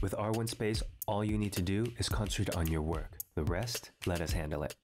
With R1 Space, all you need to do is concentrate on your work. The rest, let us handle it.